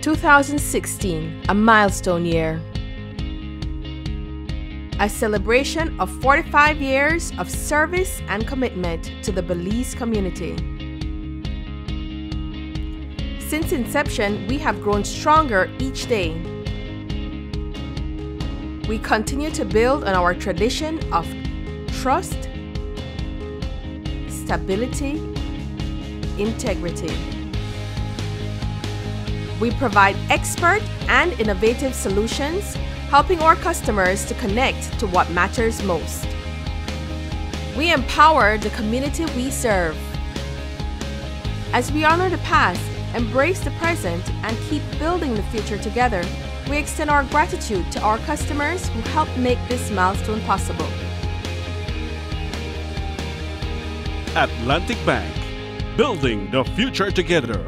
2016, a milestone year. A celebration of 45 years of service and commitment to the Belize community. Since inception, we have grown stronger each day. We continue to build on our tradition of trust, stability, integrity. We provide expert and innovative solutions, helping our customers to connect to what matters most. We empower the community we serve. As we honor the past, embrace the present, and keep building the future together, we extend our gratitude to our customers who helped make this milestone possible. Atlantic Bank, building the future together.